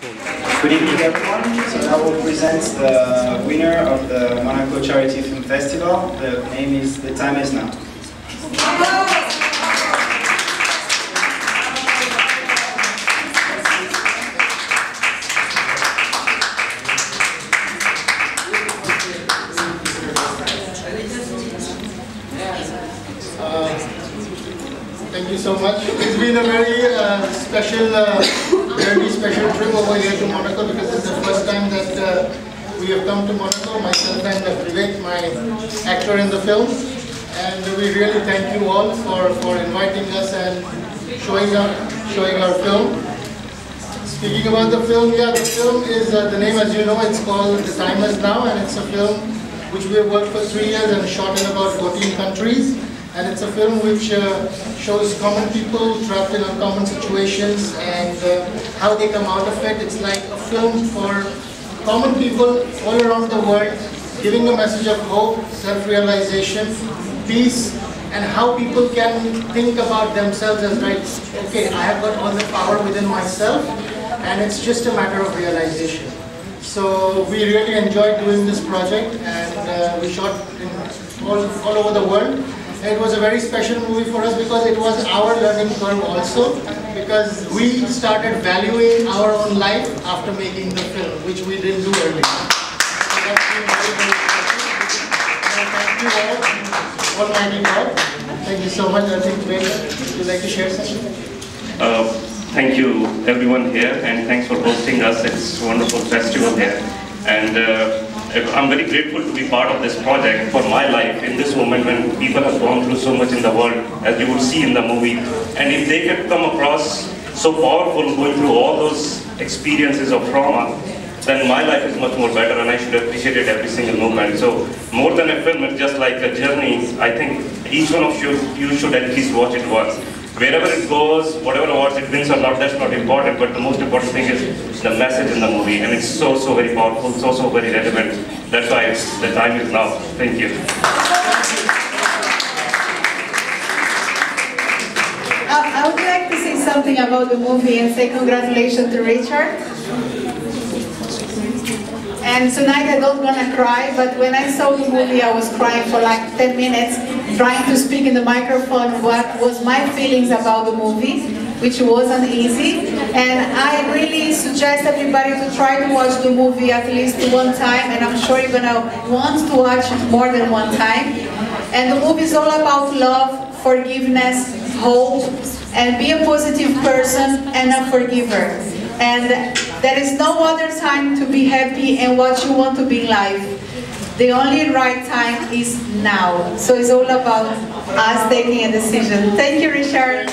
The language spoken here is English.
Good evening, everyone. So now we'll present the winner of the Monaco Charity Film Festival. The name is The Time Is Now. Thank you so much. It's been a very uh, special, uh, special here to Monaco because it's the first time that uh, we have come to Monaco, myself and Vivek, my actor in the film. And we really thank you all for, for inviting us and showing our, showing our film. Speaking about the film, yeah, the film is, uh, the name as you know, it's called The Time Is Now and it's a film which we have worked for three years and shot in about 14 countries. And it's a film which uh, shows common people trapped in uncommon situations and uh, how they come out of it. It's like a film for common people all around the world, giving a message of hope, self-realization, peace, and how people can think about themselves as right, okay, I have got all the power within myself, and it's just a matter of realization. So we really enjoyed doing this project, and uh, we shot in all, all over the world. It was a very special movie for us because it was our learning curve also because we started valuing our own life after making the film, which we didn't do earlier. Thank you all, Almighty God. Thank you so much. I think, would you like to share something? Uh, thank you everyone here and thanks for hosting us. It's a wonderful festival here. And uh, I'm very grateful to be part of this project for my life in this moment when people have gone through so much in the world, as you would see in the movie. And if they could come across so powerful going through all those experiences of trauma, then my life is much more better and I should appreciate it every single moment. So more than a film, it's just like a journey. I think each one of you, you should at least watch it once. Wherever it goes, whatever awards it wins or not, that's not important, but the most important thing is the message in the movie. And it's so, so very powerful, so, so very relevant. That's why it's, the time is now. Thank you. I, I would like to say something about the movie and say congratulations to Richard. And tonight I don't wanna cry, but when I saw the movie I was crying for like 10 minutes, trying to speak in the microphone what was my feelings about the movie, which wasn't easy. And I really suggest everybody to try to watch the movie at least one time, and I'm sure you're gonna want to watch it more than one time. And the movie is all about love, forgiveness, hope, and be a positive person and a forgiver. And there is no other time to be happy and what you want to be in life. The only right time is now. So it's all about us taking a decision. Thank you, Richard.